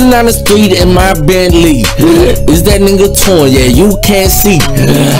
Cruising down the street in my Bentley. Is that nigga torn? Yeah, you can't see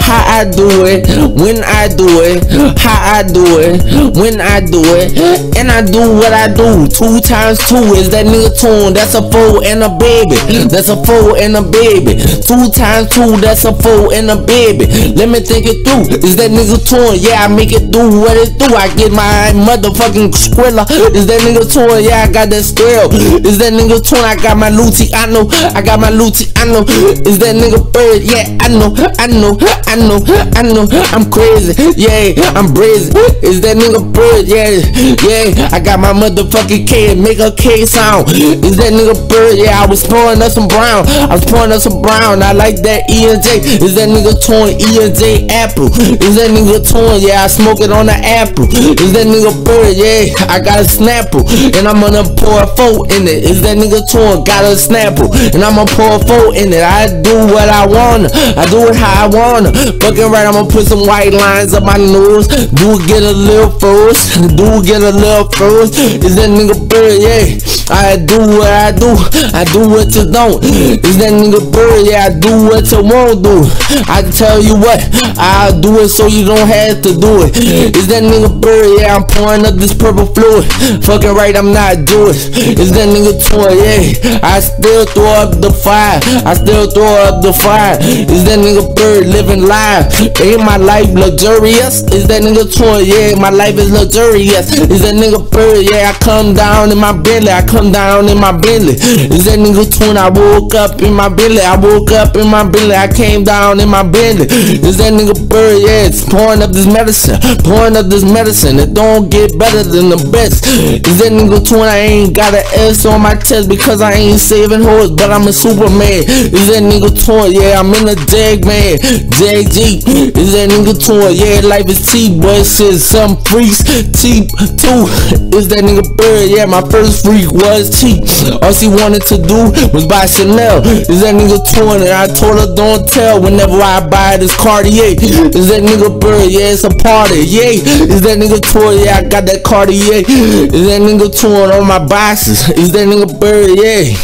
how I do it, when I do it, how I do it, when I do it, and I do what I do. Two times two is that nigga torn. That's a four and a baby. That's a four and a baby. Two times two, that's a four and a baby. Let me think it through. Is that nigga torn? Yeah, I make it do what it do. I get my motherfucking squilla. Is that nigga torn? Yeah, I got that still. Is that nigga torn? I got got my Luciano, I got my Luciano. Is that nigga bird? Yeah, I know, I know, I know, I know. I'm crazy, yeah, I'm brazen. Is that nigga bird? Yeah, yeah. I got my motherfucking K and make a K sound. Is that nigga bird? Yeah, I was pouring up some brown. I was pouring up some brown. I like that E and J. Is that nigga torn E and J apple? Is that nigga torn? Yeah, I smoke it on the apple. Is that nigga bird? Yeah, I got a snapple and I'm gonna pour a four in it. Is that nigga torn? Got a snapple, and I'ma pour a four in it. I do what I wanna, I do it how I wanna. Fucking right, I'ma put some white lines up my nose. Do get a little first, do get a little first. Is that nigga bird? Yeah, I do what I do, I do what you don't. Is that nigga bird? Yeah, I do what you won't do. I tell you what, I'll do it so you don't have to do it. Is that nigga bird? Yeah, I'm pouring up this purple fluid. Fucking right, I'm not doing. Is that nigga toy? Yeah. I still throw up the fire. I still throw up the fire. Is that nigga bird living life? Ain't my life luxurious? Is that nigga toy? Yeah, my life is luxurious. Is that nigga bird? Yeah, I come down in my Bentley. I come down in my Bentley. Is that nigga twin? I woke up in my Bentley. I woke up in my Bentley. I came down in my Bentley. Is that nigga bird? Yeah, it's pouring up this medicine. Pouring up this medicine. It don't get better than the best. Is that nigga twin? I ain't got an S on my chest because I ain't ain't saving hoes, but I'm a Superman. Is that nigga torn? Yeah, I'm in a jag man. Jag G. Is that nigga torn? Yeah, life is cheap, but Shit, some freaks cheap too. Is that nigga bird? Yeah, my first freak was cheap. All she wanted to do was buy Chanel. Is that nigga torn? And I told her don't tell whenever I buy this Cartier. Is that nigga bird? Yeah, it's a party. Yeah. Is that nigga torn? Yeah, I got that Cartier. Is that nigga torn on my boxes? Is that nigga bird? Yeah.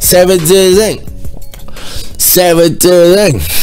Savages Inc. Savages Inc.